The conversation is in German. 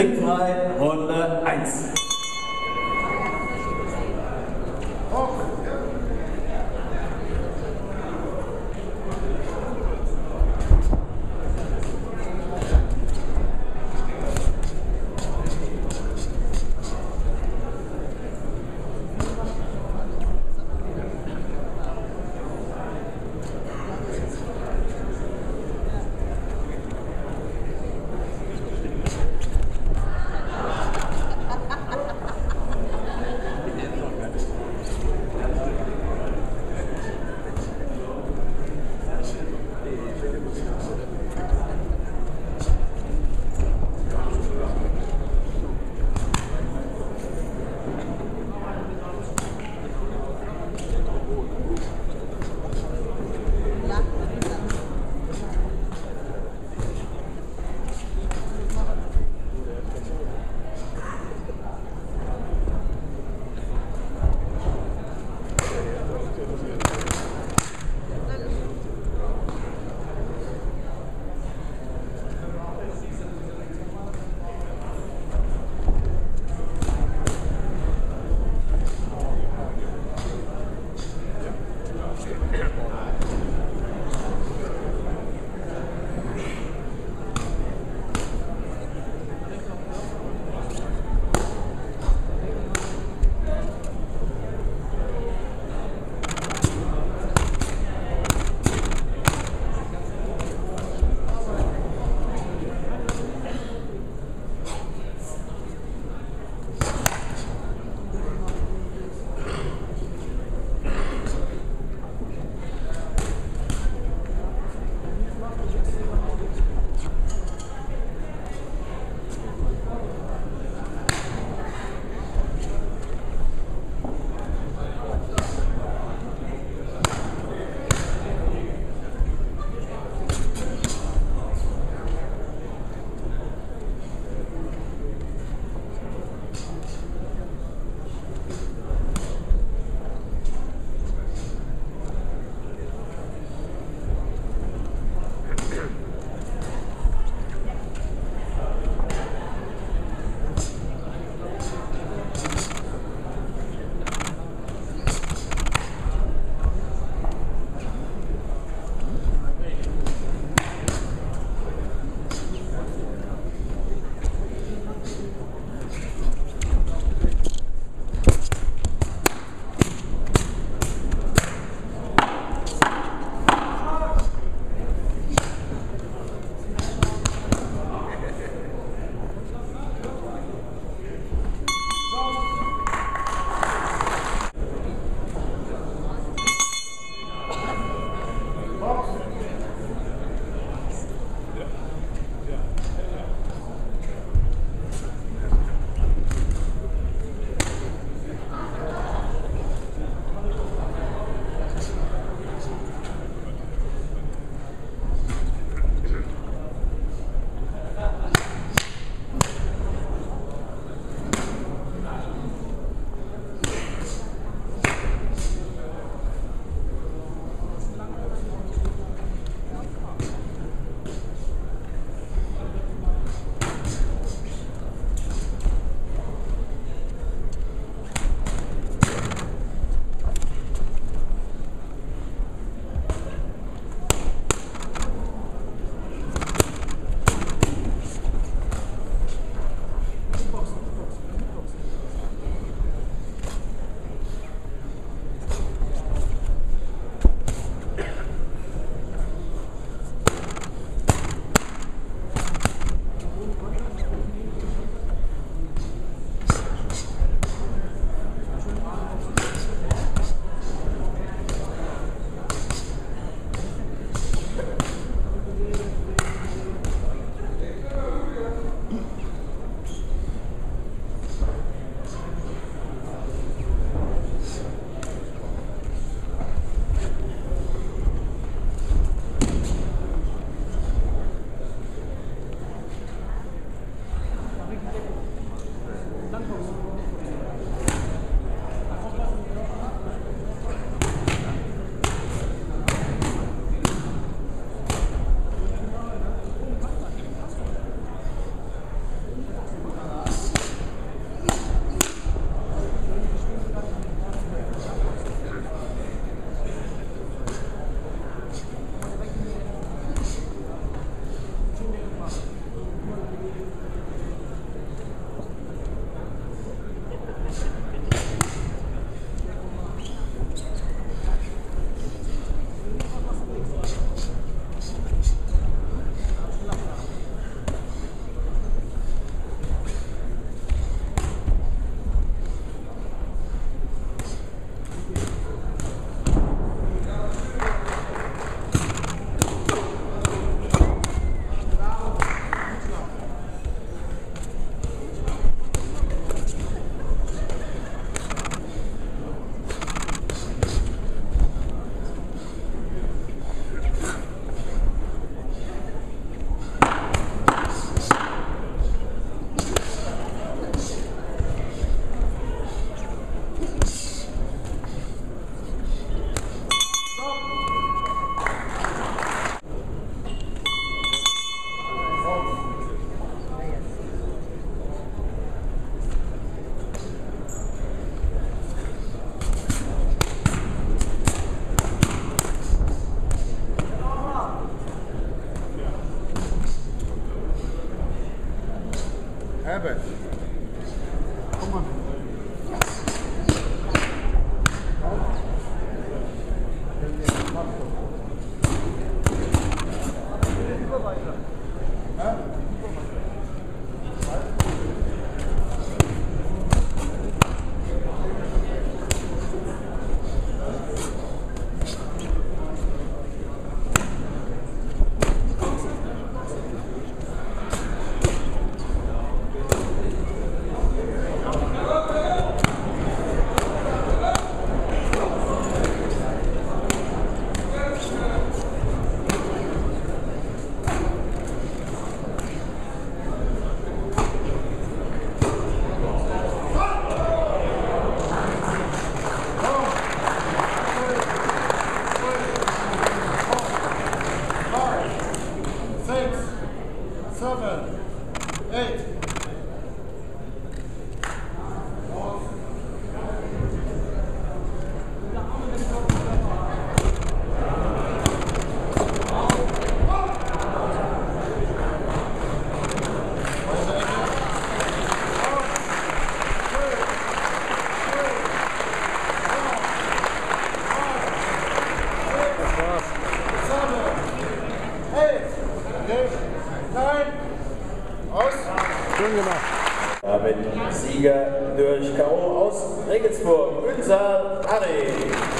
Ringfrei, Runde 1. seven, eight, nine, aus. Schön gemacht. Damit Sieger durch K.O. aus Regensburg, Günzer Ari.